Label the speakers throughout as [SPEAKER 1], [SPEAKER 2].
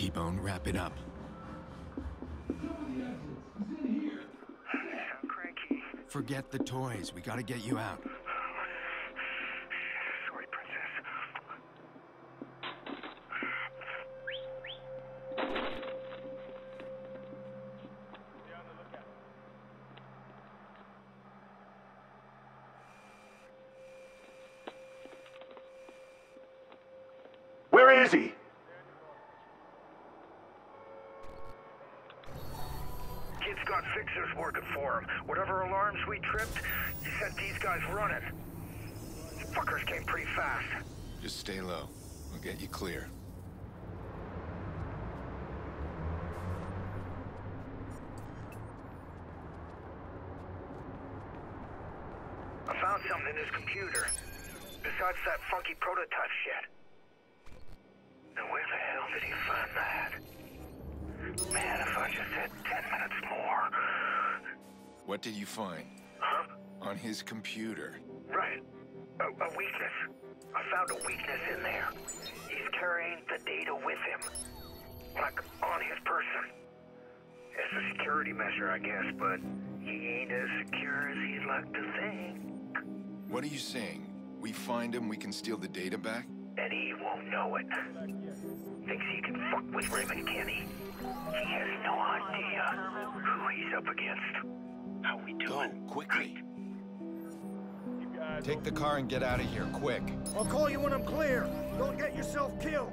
[SPEAKER 1] T-Bone, wrap it up. Forget the toys. We gotta get you out.
[SPEAKER 2] Sorry, Princess.
[SPEAKER 3] Where is he?
[SPEAKER 2] Got working for him. Whatever alarms we tripped, he sent these guys running. Fuckers came pretty fast.
[SPEAKER 1] Just stay low. We'll get you clear.
[SPEAKER 2] I found something in his computer. Besides that funky prototype shit. Now where the hell did he find that?
[SPEAKER 1] What did you find?
[SPEAKER 2] Huh?
[SPEAKER 1] On his computer.
[SPEAKER 2] Right. A, a weakness. I found a weakness in there. He's carrying the data with him. Like, on his person. It's a security measure, I guess, but he ain't as secure as he'd like to think.
[SPEAKER 1] What are you saying? We find him, we can steal the data back?
[SPEAKER 2] And he won't know it. Thinks he can fuck with Raymond Kenney. He has no idea who he's up against. How we doing?
[SPEAKER 1] Go, quickly. Take the car and get out of here, quick.
[SPEAKER 4] I'll call you when I'm clear. Don't get yourself killed.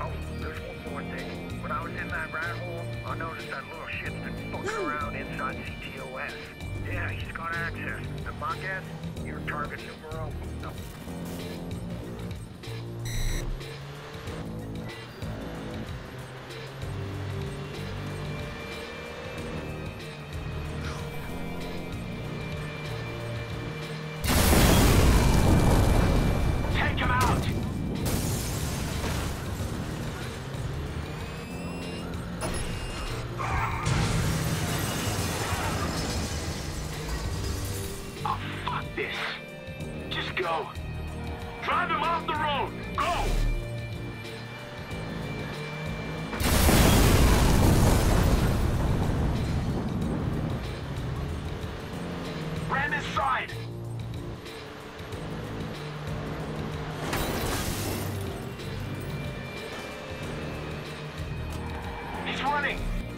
[SPEAKER 2] Oh, there's one more thing. When I was in that rat hole, I noticed that little shit's been fucking around inside CTOS. Yeah, he's got access. The my guess, you're target numero uno.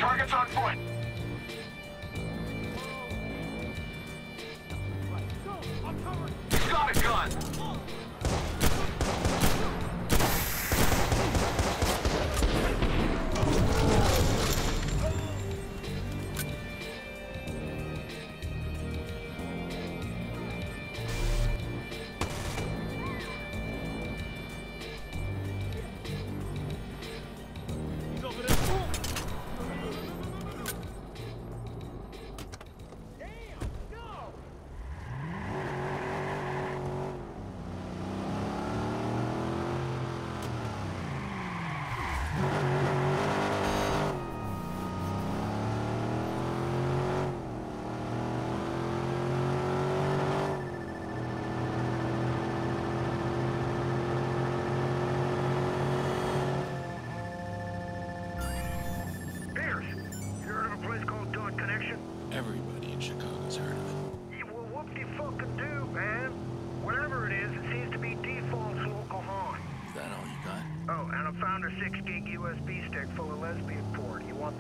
[SPEAKER 3] Target's on. He's got a gun.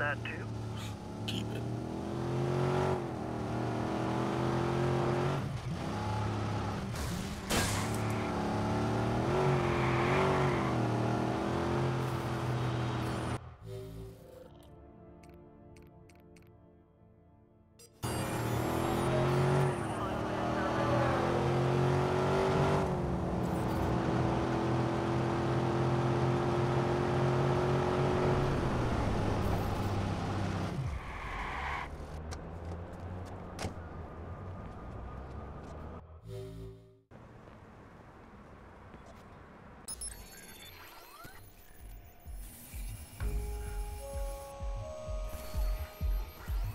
[SPEAKER 1] That
[SPEAKER 2] too?
[SPEAKER 1] Keep it.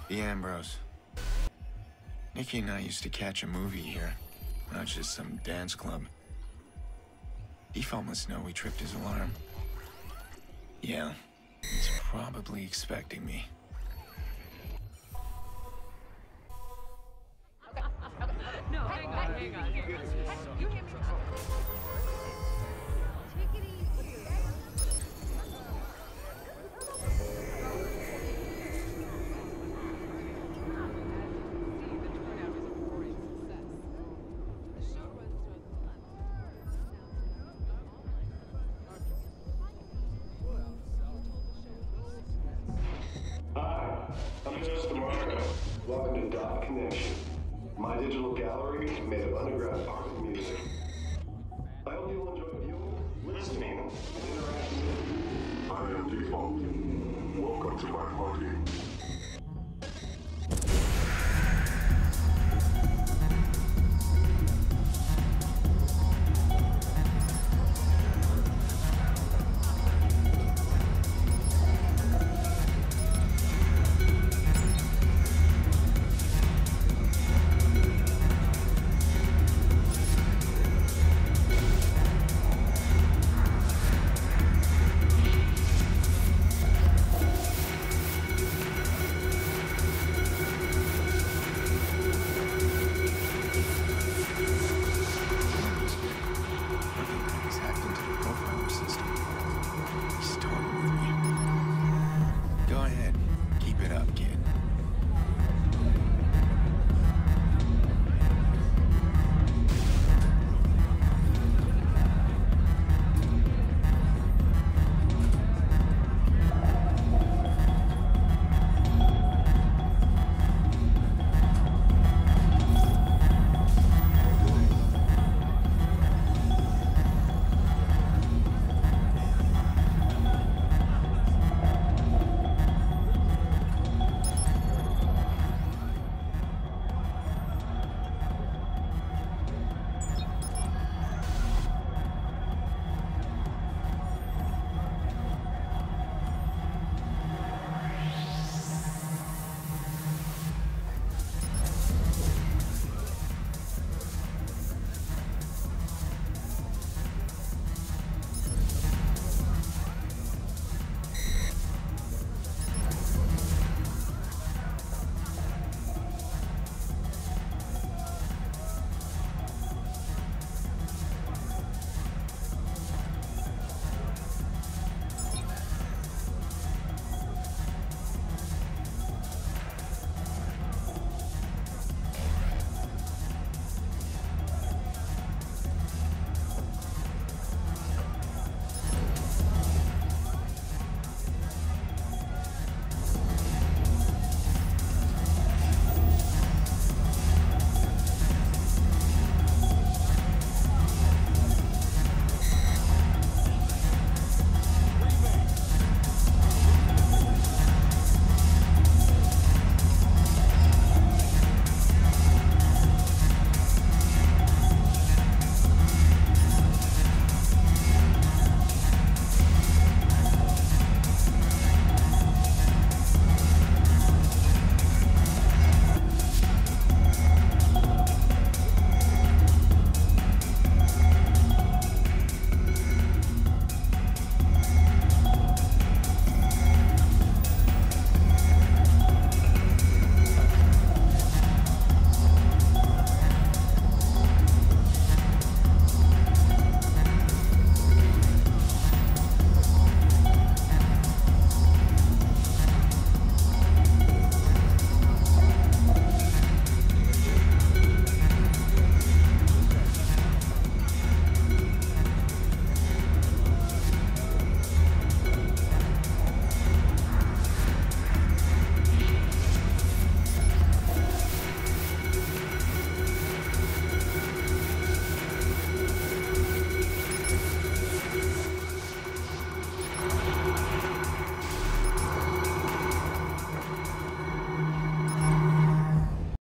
[SPEAKER 1] The Ambrose. Nicky and I used to catch a movie here, not just some dance club. Defalt must know we tripped his alarm. Yeah, he's probably expecting me.
[SPEAKER 5] Welcome to Dot Connexion, my digital gallery made of underground art and music. I hope you'll enjoy viewing, listening, and interacting.
[SPEAKER 6] I am Defalt. Welcome to my party.